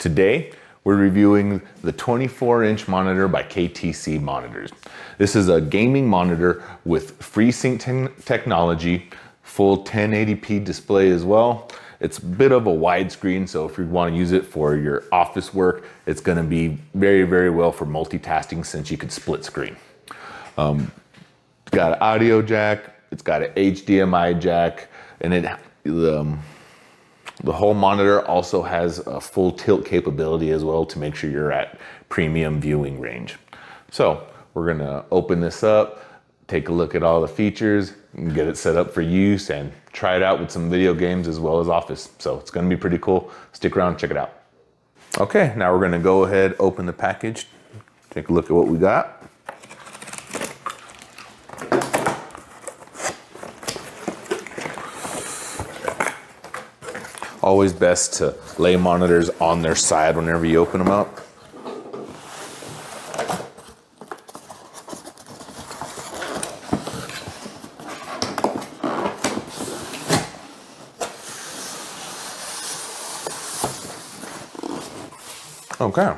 Today, we're reviewing the 24 inch monitor by KTC Monitors. This is a gaming monitor with FreeSync technology, full 1080p display as well. It's a bit of a widescreen, so if you want to use it for your office work, it's going to be very, very well for multitasking since you could split screen. Um, it's got an audio jack, it's got an HDMI jack, and it um, the whole monitor also has a full tilt capability as well to make sure you're at premium viewing range. So we're gonna open this up, take a look at all the features, and get it set up for use and try it out with some video games as well as Office. So it's gonna be pretty cool. Stick around, check it out. Okay, now we're gonna go ahead, open the package, take a look at what we got. Always best to lay monitors on their side whenever you open them up. Okay.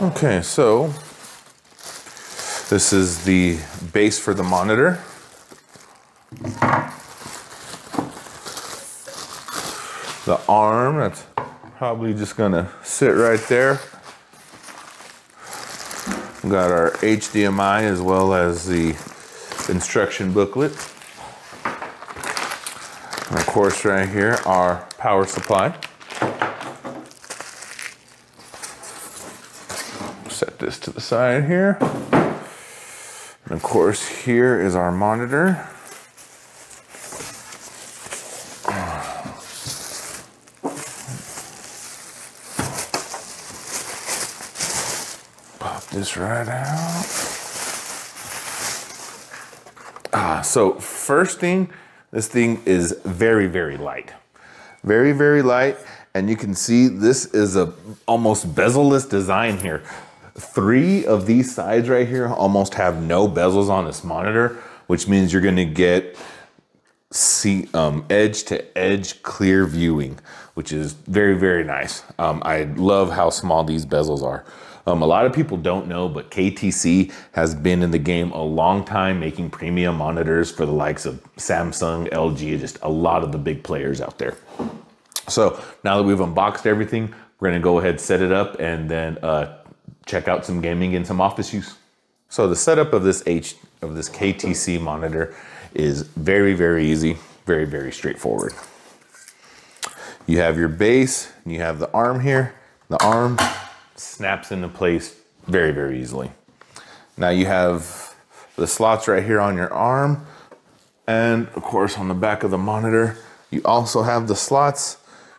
Okay, so this is the base for the monitor. The arm, that's probably just gonna sit right there. We got our HDMI as well as the instruction booklet. And of course right here, our power supply. Set this to the side here. And of course here is our monitor. This right out. Ah, so first thing, this thing is very, very light. Very, very light. And you can see this is a almost bezel-less design here. Three of these sides right here almost have no bezels on this monitor, which means you're gonna get see um, edge to edge clear viewing, which is very, very nice. Um, I love how small these bezels are. Um, a lot of people don't know, but KTC has been in the game a long time making premium monitors for the likes of Samsung, LG, just a lot of the big players out there. So now that we've unboxed everything, we're gonna go ahead, set it up, and then uh, check out some gaming and some office use. So the setup of this H of this KTC monitor is very, very easy, very, very straightforward. You have your base, and you have the arm here. The arm snaps into place very, very easily. Now you have the slots right here on your arm. And of course on the back of the monitor, you also have the slots.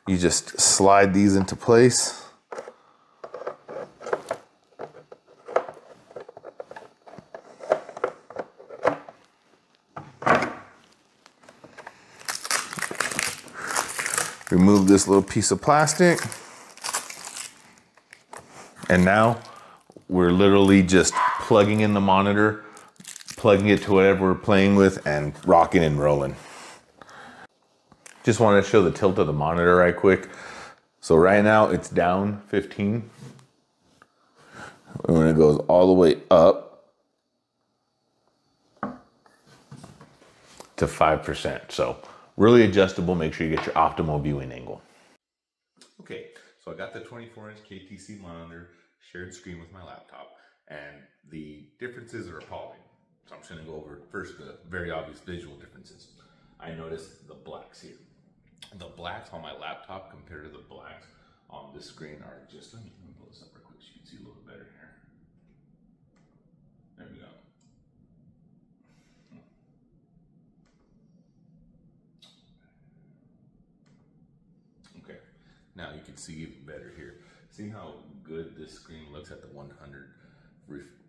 You just slide these into place. Remove this little piece of plastic. And now we're literally just plugging in the monitor, plugging it to whatever we're playing with and rocking and rolling. Just wanted to show the tilt of the monitor right quick. So right now it's down 15. And when it goes all the way up to 5%. So really adjustable. Make sure you get your optimal viewing angle. Okay, so I got the 24 inch KTC monitor shared screen with my laptop, and the differences are appalling. So I'm just gonna go over first the very obvious visual differences. I noticed the blacks here. The blacks on my laptop compared to the blacks on this screen are just, let me, let me pull this up real quick so you can see a little bit better here. There we go. Okay, now you can see even better here. See how good this screen looks at the 100,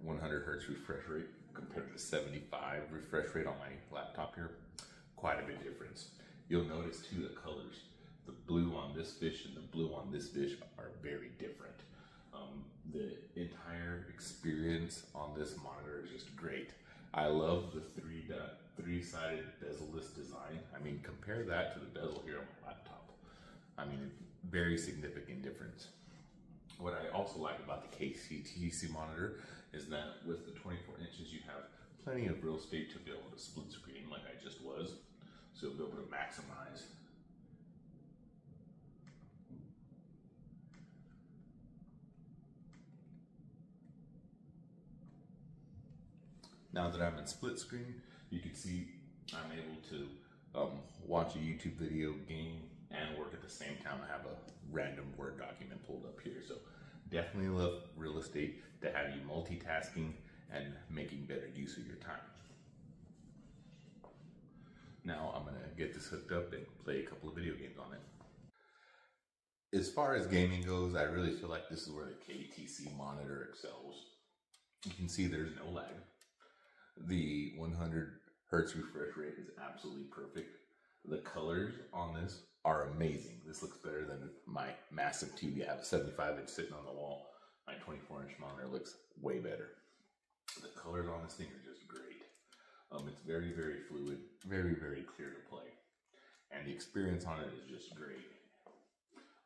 100 hertz refresh rate compared to the 75 refresh rate on my laptop here? Quite a bit difference. You'll notice too the colors. The blue on this fish and the blue on this fish are very different. Um, the entire experience on this monitor is just great. I love the three three-sided bezel-less design. I mean, compare that to the bezel here on my laptop. I mean, very significant difference. What I also like about the KCTC monitor is that with the 24 inches, you have plenty of real estate to be able to split screen like I just was. So you'll be able to maximize Now that I'm in split screen, you can see I'm able to um, watch a YouTube video, game, at the same time. I have a random Word document pulled up here. So definitely love real estate to have you multitasking and making better use of your time. Now I'm gonna get this hooked up and play a couple of video games on it. As far as gaming goes, I really feel like this is where the KTC monitor excels. You can see there's no lag. The 100 hertz refresh rate is absolutely perfect. The colors on this are amazing. This looks better than my massive TV. I have a 75 inch sitting on the wall. My 24 inch monitor looks way better. The colors on this thing are just great. Um, it's very, very fluid, very, very clear to play. And the experience on it is just great.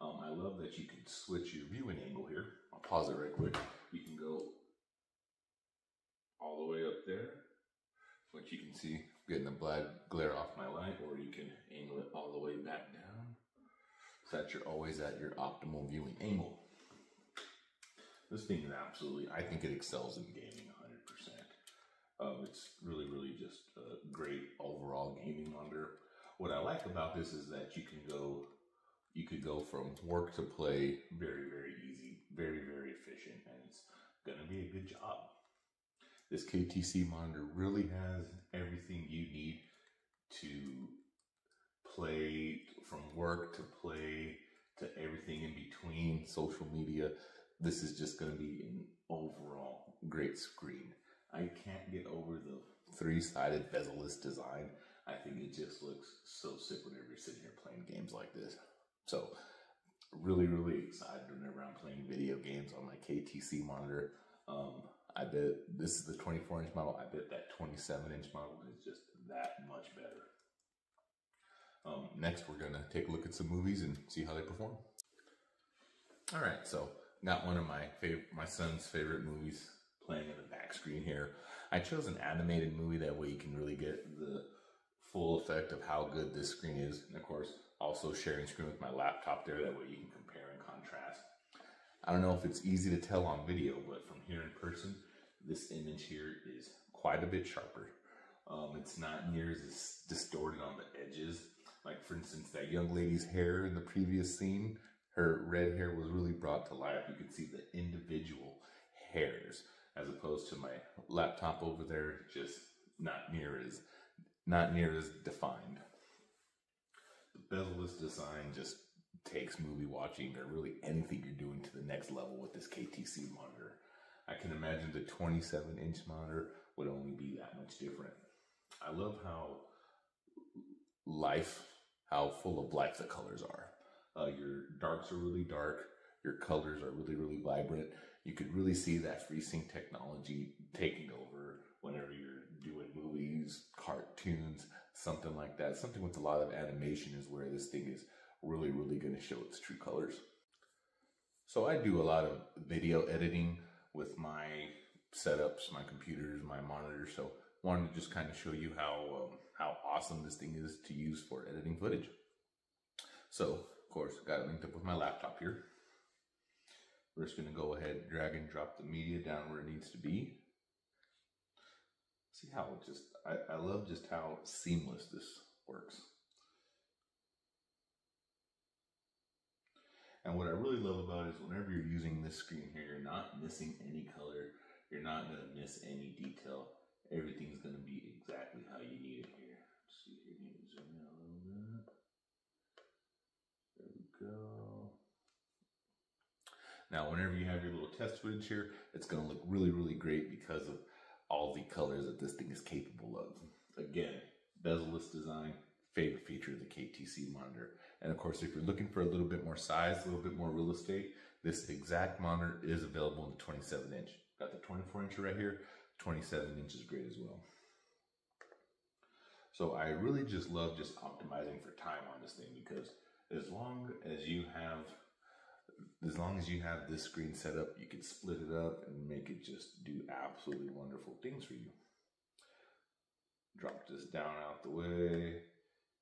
Um, I love that you can switch your viewing angle here. I'll pause it right quick. You can go all the way up there, which you can see getting the black glare off my light, or you can angle it all the way back down so that you're always at your optimal viewing angle. This thing is absolutely, I think it excels in gaming 100%. Um, it's really, really just a great overall gaming monitor. What I like about this is that you can go, you could go from work to play very, very easy, very, very efficient, and it's going to be a good job. This KTC monitor really has everything you need to play from work to play to everything in between social media. This is just going to be an overall great screen. I can't get over the three-sided bezel-less design. I think it just looks so sick whenever you're sitting here playing games like this. So really, really excited whenever I'm playing video games on my KTC monitor. Um, I bet this is the 24 inch model. I bet that 27 inch model is just that much better. Um, next, we're gonna take a look at some movies and see how they perform. All right, so got one of my favorite, my son's favorite movies playing in the back screen here. I chose an animated movie that way you can really get the full effect of how good this screen is. And of course, also sharing screen with my laptop there. That way you can. I don't know if it's easy to tell on video, but from here in person, this image here is quite a bit sharper. Um, it's not near as distorted on the edges. Like for instance, that young lady's hair in the previous scene, her red hair was really brought to life. You could see the individual hairs as opposed to my laptop over there, just not near as, not near as defined. The bezel-less design just takes movie watching or really anything you're doing to the next level with this KTC monitor. I can imagine the 27 inch monitor would only be that much different. I love how life, how full of life the colors are. Uh, your darks are really dark. Your colors are really, really vibrant. You could really see that FreeSync technology taking over whenever you're doing movies, cartoons, something like that. Something with a lot of animation is where this thing is really, really going to show its true colors. So I do a lot of video editing with my setups, my computers, my monitors. So wanted to just kind of show you how um, how awesome this thing is to use for editing footage. So of course, got it linked up with my laptop here. We're just going to go ahead, drag and drop the media down where it needs to be. See how it just, I, I love just how seamless this works. And what I really love about it is whenever you're using this screen here, you're not missing any color. You're not going to miss any detail. Everything's going to be exactly how you need it here. Let's see here, to zoom in a little bit. There we go. Now, whenever you have your little test footage here, it's going to look really, really great because of all the colors that this thing is capable of. Again, bezel-less design, favorite feature of the KTC monitor. And of course, if you're looking for a little bit more size, a little bit more real estate, this exact monitor is available in the 27 inch. Got the 24 inch right here, 27 inch is great as well. So I really just love just optimizing for time on this thing because as long as you have as long as you have this screen set up, you can split it up and make it just do absolutely wonderful things for you. Drop this down out the way,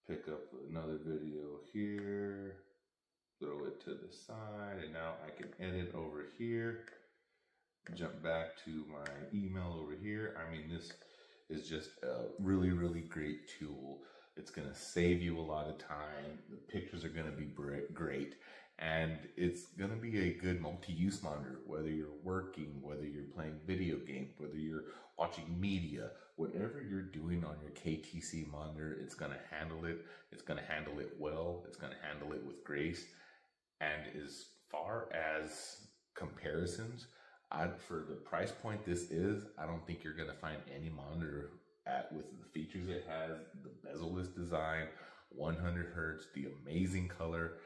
pick up another video here, throw it to the side, and now I can edit over here, jump back to my email over here. I mean, this is just a really, really great tool. It's going to save you a lot of time. The pictures are going to be great. And it's going to be a good multi-use monitor, whether you're working, whether you're playing video games, whether you're watching media, whatever you're doing on your KTC monitor, it's going to handle it. It's going to handle it well. It's going to handle it with grace. And as far as comparisons, I, for the price point this is, I don't think you're going to find any monitor at with the features it has, the bezel-less design, 100 hertz, the amazing color,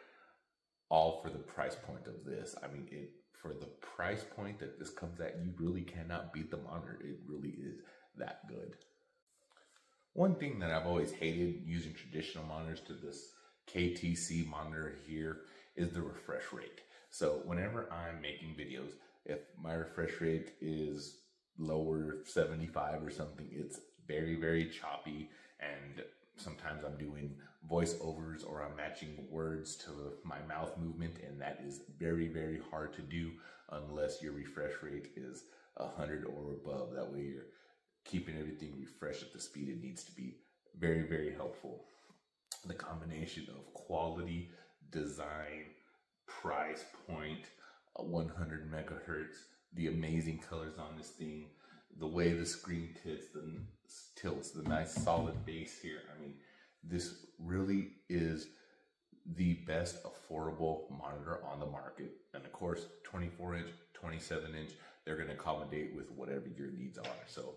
all for the price point of this. I mean, it for the price point that this comes at, you really cannot beat the monitor. It really is that good. One thing that I've always hated using traditional monitors to this KTC monitor here is the refresh rate. So whenever I'm making videos, if my refresh rate is lower 75 or something, it's very, very choppy and sometimes I'm doing voiceovers or I'm matching words to my mouth movement, and that is very, very hard to do unless your refresh rate is 100 or above. That way, you're keeping everything refreshed at the speed it needs to be. Very, very helpful. The combination of quality, design, price point, uh, 100 megahertz, the amazing colors on this thing, the way the screen tilts, the tilts, the nice solid base here. I mean, this really is the best affordable monitor on the market. And of course, 24 inch, 27 inch, they're going to accommodate with whatever your needs are. So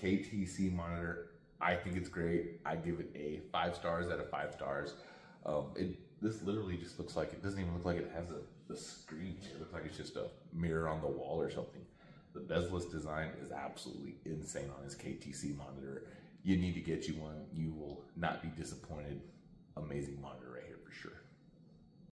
KTC monitor, I think it's great. I give it a five stars out of five stars. Um, it this literally just looks like it doesn't even look like it has a the screen. It looks like it's just a mirror on the wall or something. The bezel-less design is absolutely insane on this KTC monitor. You need to get you one. You will not be disappointed. Amazing monitor right here for sure.